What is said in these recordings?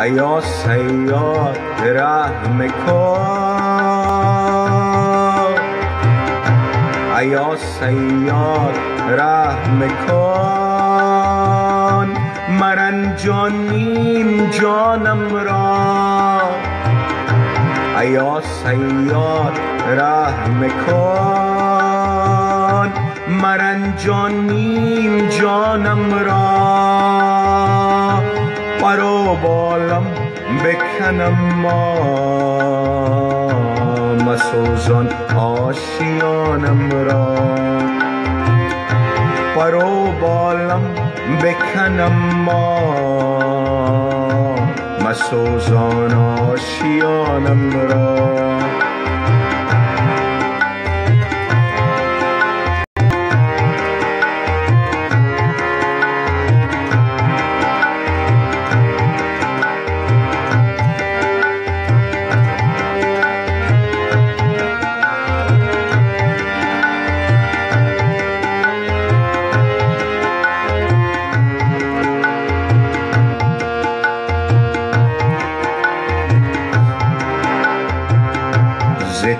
ایا سیاد رحم کن ایا سیاد رحم کن مرنجانیم جانم را. ایا سیاد رحم کن مرنجانیم جانم را. پر و بالم بکنم ما. مسوزان آشیانم را. پر و بالم بکنم ما. مسوزان آشیانم را.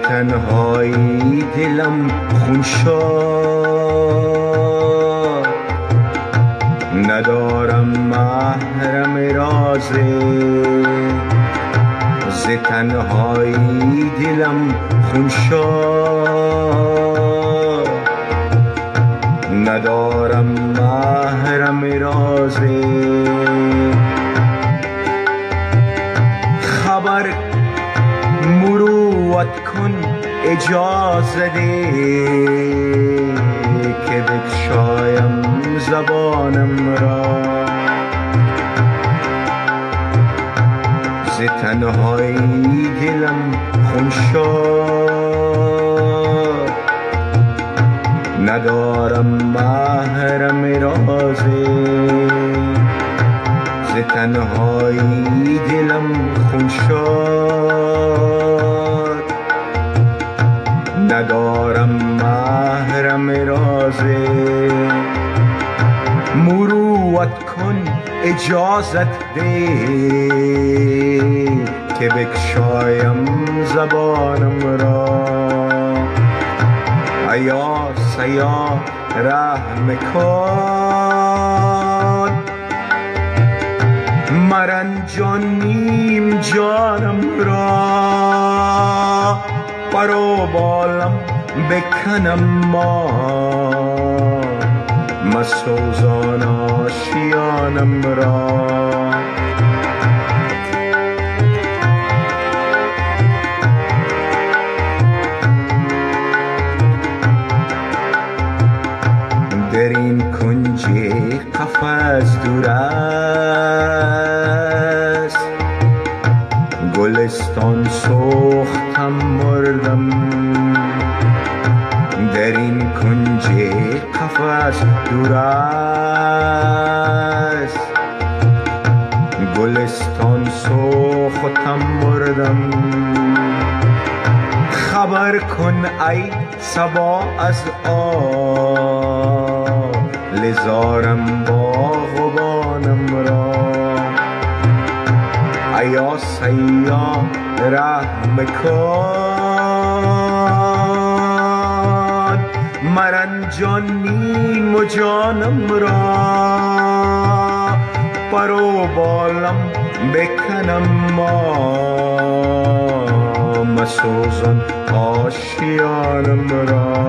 تنهایی دلم خون شد. ندارم محرم راز. ز تنهایی دلم خون شد. ندارم محرم راز. خبر مروت کن اجازه ده که بگشایم زبانم را. ز تنهایی دلم خون شد. ندارم محرم رازه ز تنهایی دلم خون شد. رازه مروت کن اجازت ده که بکشایم زبانم را. ایا سیا رحم کن. مرنجانیم جانم را. پر و بالم بکنم ما مسوزان آشیانم را. در این کنج قفس دور است. گلستان سوختم مردم قفس دور است. گلستان سوختم مردم. خبر کن ای سبا از آل زارم باغبانم را. ایا سیا رحم کن. مرنجانیم و جانم را پر و بالم بکنم ما مسوزان آشیانم را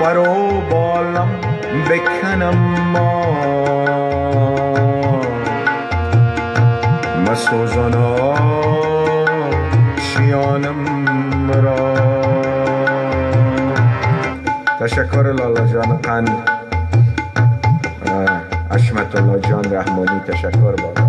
پر و بالم بکنم ما تشکر لالا جان قند. اشمت الله جان رحمانی تشکر با